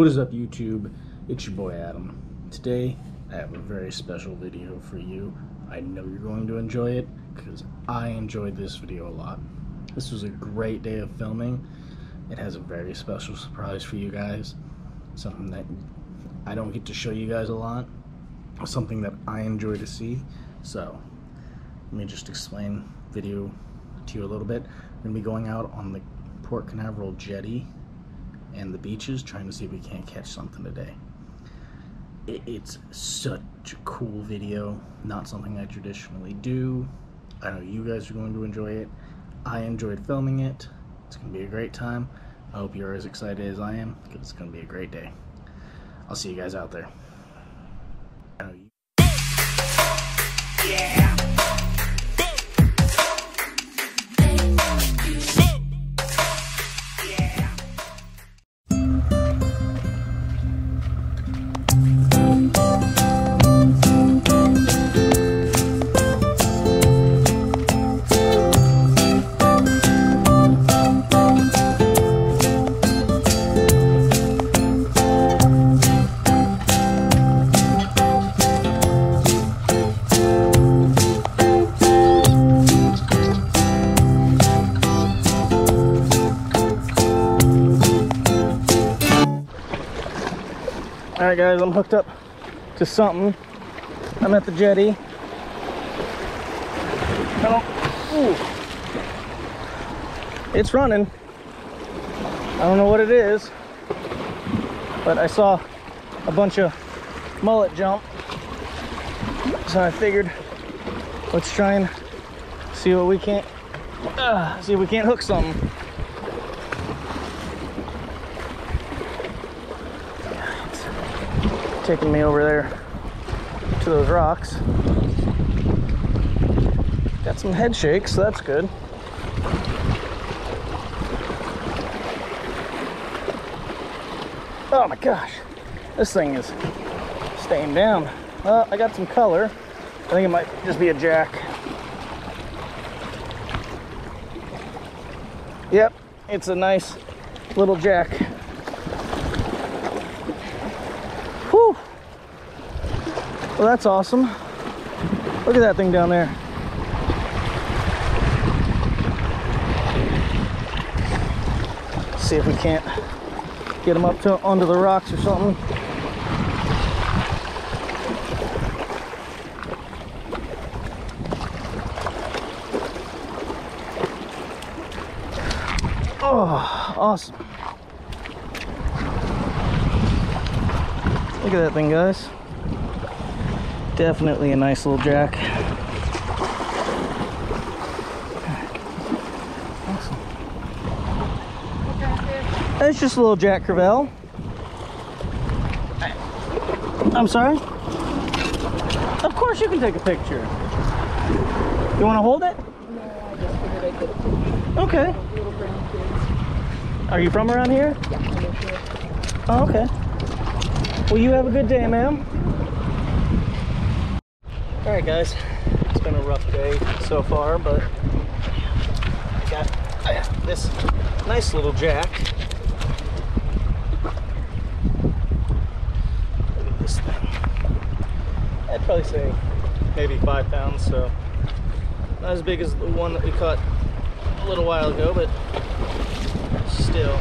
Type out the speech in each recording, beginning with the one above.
What is up YouTube? It's your boy Adam. Today I have a very special video for you. I know you're going to enjoy it because I enjoyed this video a lot. This was a great day of filming. It has a very special surprise for you guys. Something that I don't get to show you guys a lot. Something that I enjoy to see. So let me just explain video to you a little bit. We're going to be going out on the Port Canaveral jetty and the beaches trying to see if we can't catch something today. It, it's such a cool video, not something I traditionally do. I know you guys are going to enjoy it. I enjoyed filming it. It's going to be a great time. I hope you're as excited as I am because it's going to be a great day. I'll see you guys out there. Yeah. Guys, I'm hooked up to something. I'm at the jetty. It's running. I don't know what it is, but I saw a bunch of mullet jump. So I figured, let's try and see what we can't, uh, see if we can't hook something. Taking me over there to those rocks. Got some head shakes, so that's good. Oh my gosh, this thing is staying down. Well, I got some color. I think it might just be a jack. Yep, it's a nice little jack. Well, that's awesome. Look at that thing down there. see if we can't get them up to onto the rocks or something. Oh, awesome. Look at that thing, guys. Definitely a nice little jack. Awesome. It's just a little Jack Crevalle. I'm sorry? Of course you can take a picture. You want to hold it? No, I just figured I could. Okay. Are you from around here? Yeah, Oh, okay. Well, you have a good day, ma'am. All right, guys. It's been a rough day so far, but I got this nice little jack. Look at this thing. I'd probably say maybe five pounds, so not as big as the one that we caught a little while ago, but still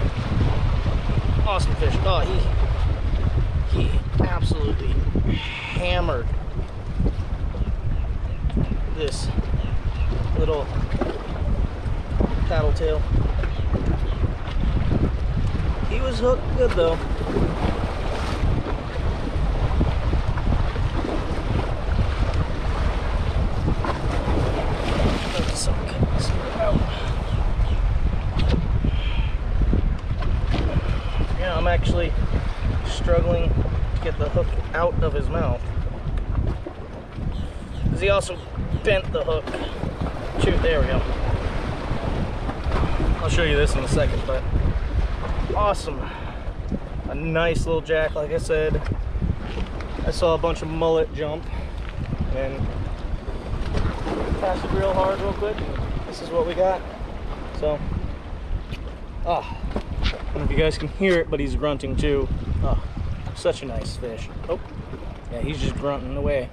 awesome fish. Oh, he absolutely hammered this little tail. He was hooked good though. Yeah, I'm actually struggling to get the hook out of his mouth. Because he also bent the hook. Shoot, there we go. I'll show you this in a second, but awesome. A nice little jack, like I said. I saw a bunch of mullet jump and cast it real hard real quick. This is what we got. So, ah, I don't know if you guys can hear it, but he's grunting too. Oh, such a nice fish. Oh, yeah, he's just grunting away.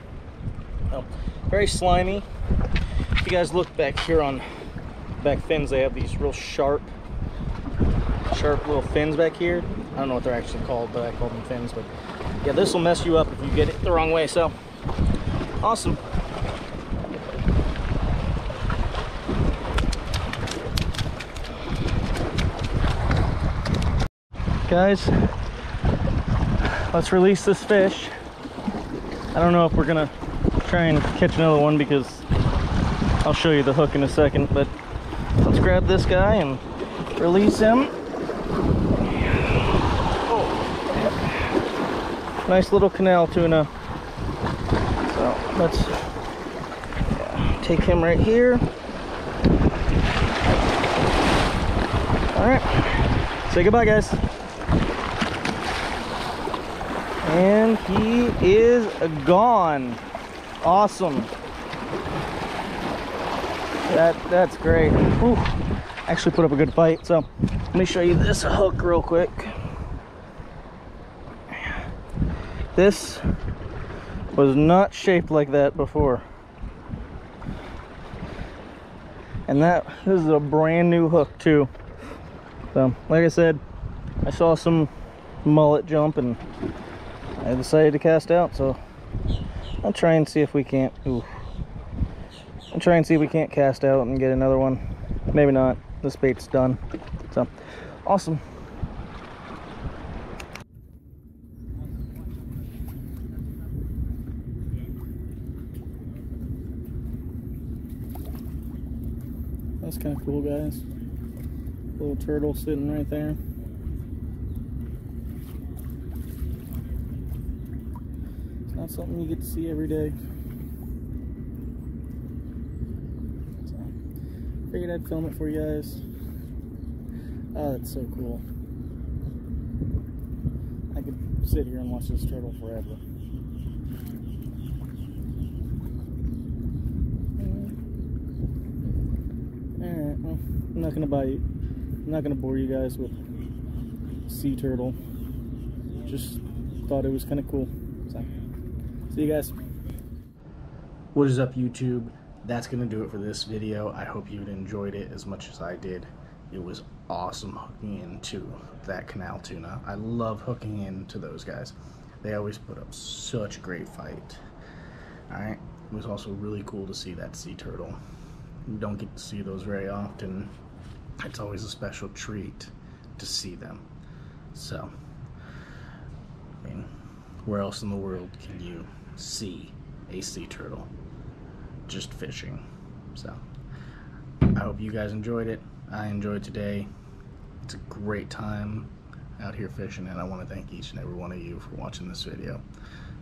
Oh, very slimy. If you guys look back here on back fins, they have these real sharp, sharp little fins back here. I don't know what they're actually called, but I call them fins. But yeah, this will mess you up if you get it the wrong way. So awesome. Guys, let's release this fish. I don't know if we're gonna try and catch another one because I'll show you the hook in a second, but let's grab this guy and release him. Nice little canal tuna. So let's take him right here. All right, say goodbye guys. And he is gone. Awesome. That that's great. Whew. Actually put up a good fight. So let me show you this hook real quick. This was not shaped like that before. And that this is a brand new hook too. So like I said, I saw some mullet jump and I decided to cast out, so I'll try and see if we can't. Ooh. I'll try and see if we can't cast out and get another one. Maybe not. This bait's done. So, awesome. That's kind of cool, guys. Little turtle sitting right there. Not something you get to see every day. So, figured I'd film it for you guys. Oh, that's so cool. I could sit here and watch this turtle forever. Alright, I'm not gonna bite. I'm not gonna bore you guys with sea turtle. Just thought it was kind of cool. See you guys. What is up YouTube? That's going to do it for this video. I hope you enjoyed it as much as I did. It was awesome hooking into that canal tuna. I love hooking into those guys. They always put up such a great fight. Alright, it was also really cool to see that sea turtle. You don't get to see those very often. It's always a special treat to see them. So, I mean, where else in the world can you see a sea turtle just fishing. So I hope you guys enjoyed it. I enjoyed today. It's a great time out here fishing and I want to thank each and every one of you for watching this video.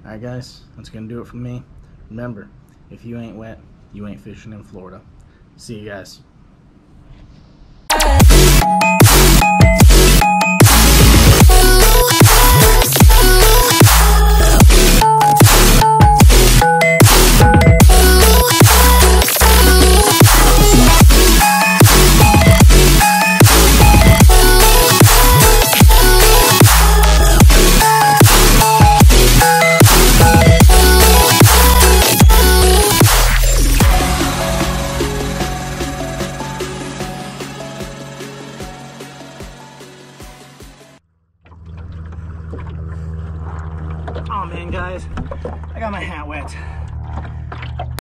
Alright guys, that's going to do it for me. Remember, if you ain't wet, you ain't fishing in Florida. See you guys.